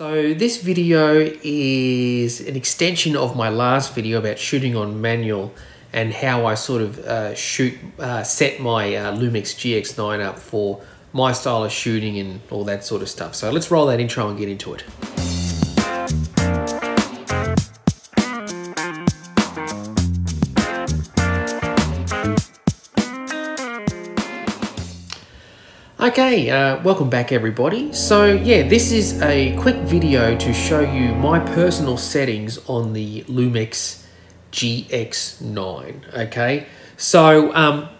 So this video is an extension of my last video about shooting on manual and how I sort of uh, shoot, uh, set my uh, Lumix GX9 up for my style of shooting and all that sort of stuff. So let's roll that intro and get into it. Okay, uh, welcome back everybody. So yeah, this is a quick video to show you my personal settings on the Lumix GX9, okay? So um,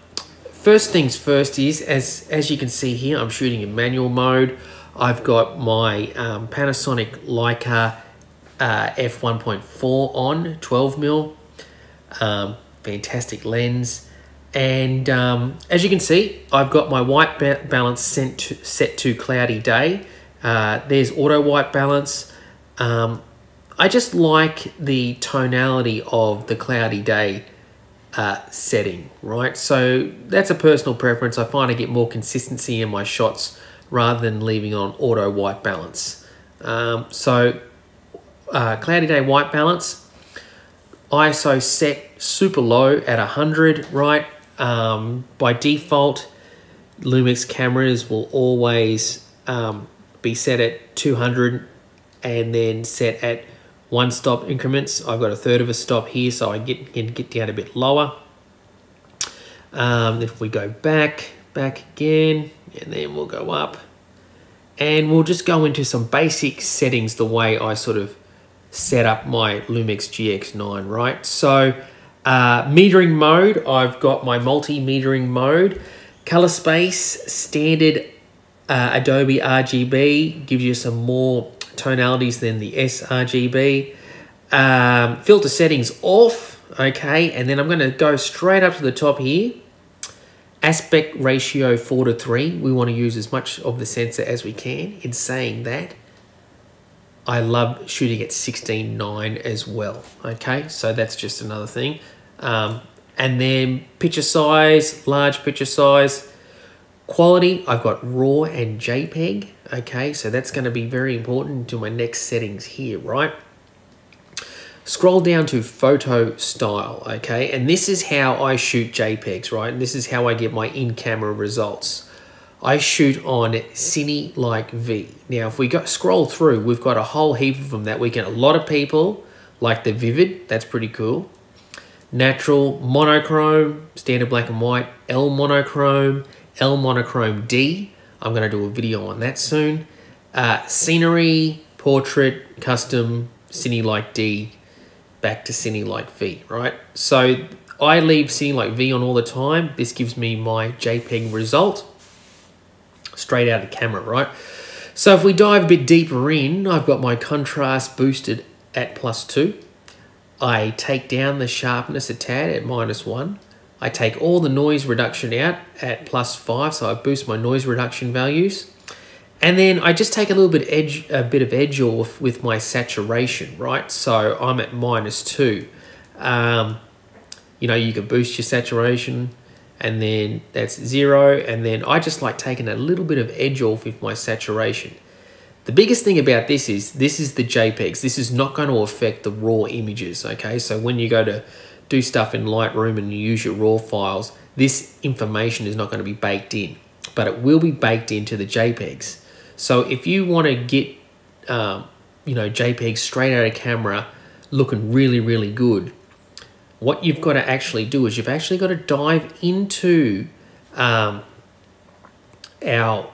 first things first is, as, as you can see here, I'm shooting in manual mode. I've got my um, Panasonic Leica uh, f1.4 on, 12 mil, um, fantastic lens. And um, as you can see, I've got my white ba balance set to, set to cloudy day. Uh, there's auto white balance. Um, I just like the tonality of the cloudy day uh, setting, right? So that's a personal preference. I find I get more consistency in my shots rather than leaving on auto white balance. Um, so uh, cloudy day white balance, ISO set super low at 100, right? Um, by default, Lumix cameras will always um, be set at 200 and then set at one stop increments. I've got a third of a stop here, so I get, can get down a bit lower. Um, if we go back, back again, and then we'll go up. And we'll just go into some basic settings the way I sort of set up my Lumix GX9, right? So uh, metering mode, I've got my multi-metering mode. Color space, standard uh, Adobe RGB, gives you some more tonalities than the sRGB. Um, filter settings off, okay, and then I'm going to go straight up to the top here. Aspect ratio 4 to 3, we want to use as much of the sensor as we can. In saying that, I love shooting at 16.9 as well. Okay, so that's just another thing. Um, and then picture size, large picture size. Quality, I've got RAW and JPEG. Okay, so that's going to be very important to my next settings here, right? Scroll down to photo style, okay? And this is how I shoot JPEGs, right? And this is how I get my in-camera results. I shoot on Cinelike V. Now, if we go scroll through, we've got a whole heap of them that we can. A lot of people like the Vivid. That's pretty cool. Natural monochrome, standard black and white, L monochrome, L monochrome D. I'm going to do a video on that soon. Uh, scenery, portrait, custom, Cinelike D, back to Cinelike V, right? So I leave Cinelike V on all the time. This gives me my JPEG result straight out of the camera, right? So if we dive a bit deeper in, I've got my contrast boosted at plus two. I take down the sharpness a tad at minus one. I take all the noise reduction out at plus five, so I boost my noise reduction values. And then I just take a little bit edge, a bit of edge off with my saturation, right? So I'm at minus two. Um, you know, you can boost your saturation and then that's zero. And then I just like taking a little bit of edge off with my saturation. The biggest thing about this is this is the JPEGs. This is not going to affect the raw images, okay? So when you go to do stuff in Lightroom and you use your raw files, this information is not going to be baked in, but it will be baked into the JPEGs. So if you want to get, um, you know, JPEGs straight out of camera looking really, really good, what you've got to actually do is you've actually got to dive into um, our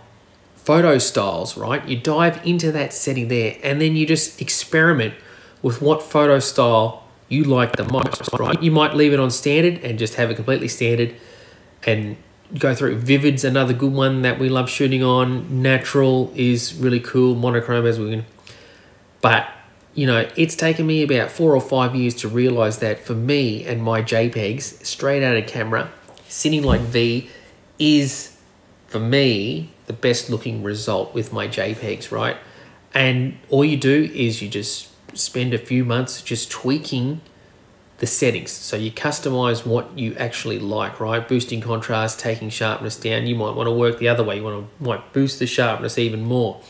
photo styles, right? You dive into that setting there and then you just experiment with what photo style you like the most, right? You might leave it on standard and just have it completely standard and go through. Vivid's another good one that we love shooting on. Natural is really cool. Monochrome as we can. But you know, it's taken me about four or five years to realize that for me and my JPEGs, straight out of camera, Cinelike V is, for me, the best looking result with my JPEGs, right? And all you do is you just spend a few months just tweaking the settings. So you customize what you actually like, right? Boosting contrast, taking sharpness down. You might want to work the other way. You want to might boost the sharpness even more.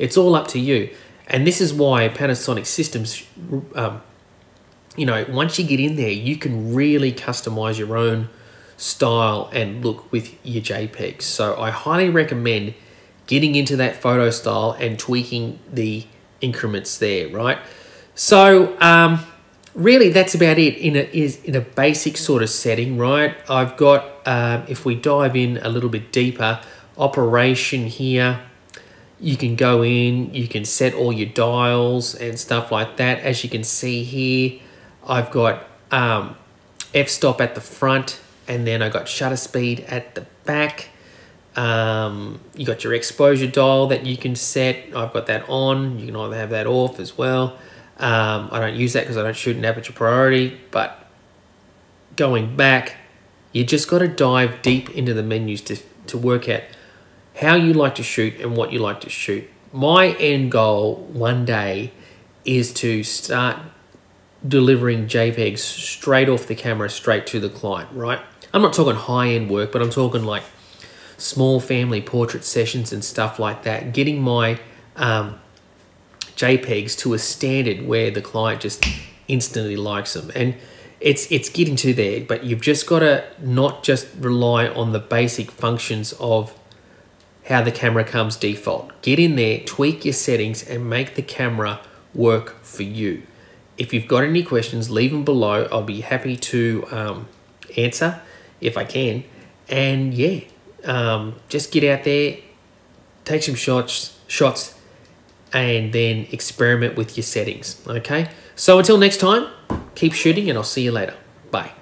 It's all up to you. And this is why Panasonic systems, um, you know, once you get in there, you can really customize your own style and look with your JPEGs. So I highly recommend getting into that photo style and tweaking the increments there, right? So um, really that's about it in a, is in a basic sort of setting, right? I've got, um, if we dive in a little bit deeper, operation here, you can go in, you can set all your dials and stuff like that. As you can see here, I've got um, f-stop at the front and then I got shutter speed at the back. Um, you got your exposure dial that you can set. I've got that on. You can either have that off as well. Um, I don't use that because I don't shoot in aperture priority, but going back, you just got to dive deep into the menus to, to work out how you like to shoot and what you like to shoot. My end goal one day is to start delivering JPEGs straight off the camera, straight to the client, right? I'm not talking high end work, but I'm talking like small family portrait sessions and stuff like that. Getting my um, JPEGs to a standard where the client just instantly likes them. And it's it's getting to there, but you've just got to not just rely on the basic functions of how the camera comes default. Get in there, tweak your settings, and make the camera work for you. If you've got any questions, leave them below. I'll be happy to um, answer if I can. And yeah, um, just get out there, take some shots, shots, and then experiment with your settings. Okay. So until next time, keep shooting, and I'll see you later. Bye.